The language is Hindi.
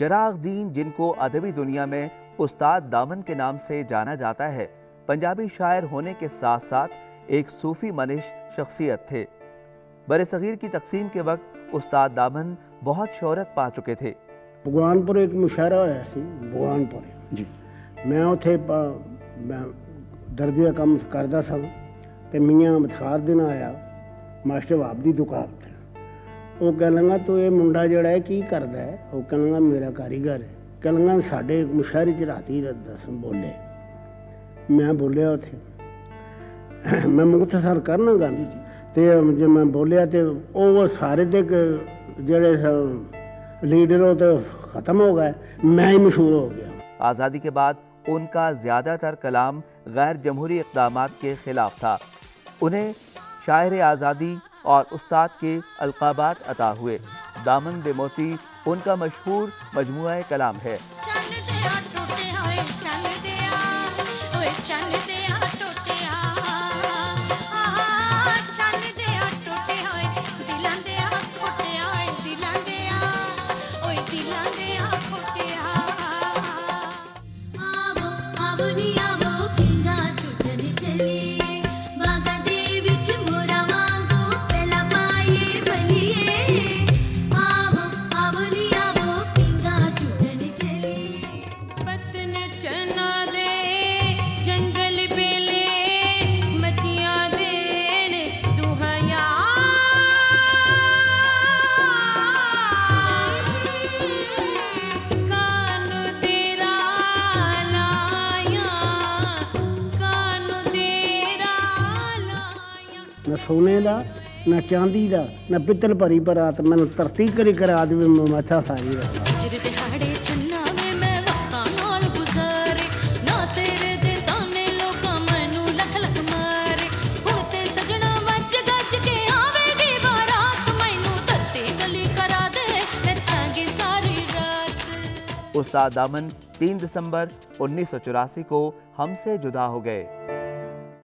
जरागदीन जिनको अदबी दुनिया में उस्ताद दामन के नाम से जाना जाता है पंजाबी शायर होने के साथ साथ एक सूफी मनिश शख्सियत थे। बर सग़ीर की तकसीम के वक्त उस्ताद दामन बहुत शहरत पा चुके थे। भगवानपुर एक मुशायरा होया भगवानपुर। जी। मैं उ दर्जी का काम करता सा तो मियाँ बथखार दिन आया मास्टर बाप की दुकान थे ਉਹ ਕਹਿਣ ਲੱਗਾ ਤੂੰ ਇਹ ਮੁੰਡਾ ਜਿਹੜਾ ਹੈ ਕੀ ਕਰਦਾ ਹੈ ਉਹ ਕਹਿਣ ਲੱਗਾ ਮੇਰਾ ਕਾਰੀਗਰ ਹੈ ਕਹਿਣ ਲੱਗਾ ਸਾਡੇ ਮੁਸ਼ਾਇਰੇ ਚ ਰਾਤੀ ਦਸਮ ਬੋਲੇ ਮੈਂ ਬੋਲਿਆ ਉੱਥੇ ਮੈਂ ਮੁਖਤਸਰ ਕਰਨਾ ਗੱਲ ਤੇ ਜੇ ਮੈਂ ਬੋਲਿਆ ਤੇ ਉਹ ਸਾਰੇ ਦੇ ਕ- ਜਿਹੜੇ ਸ- लीडर हो तो ख़त्म हो गए मैं ही मशहूर हो गया आज़ादी के बाद उनका ज़्यादातर कलाम गैर जमहूरी इकदाम के ख़िलाफ़ था उन्हें शायर आज़ादी और उस्ताद के अलकाबात अता हुए। दामन बे मोती उनका मशहूर मजमू कलाम है। ਨਾ ਸੋਨੇ ਦਾ ਨਾ ਚਾਂਦੀ ਦਾ ਨਾ ਪਿੱਤਲ ਭਰੀ ਬਰਾਤ ਮੈਨੂੰ ਧਰਤੀ ਕਰੀ ਕਰਾ ਦੇਵੇ ਮੈਂ ਮੱਥਾ ਸਾਰੀ। ਦਾ ਜਿਰ ਦਿਹਾੜੇ ਚੰਨਾ ਵੇ ਮੈਂ उस्ताद दामन 3 दिसंबर उन्नीस सौ चौरासी को हमसे जुदा हो गए।